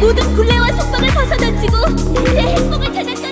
모든 굴레와 속박을 벗어던지고 내 행복을 찾았다.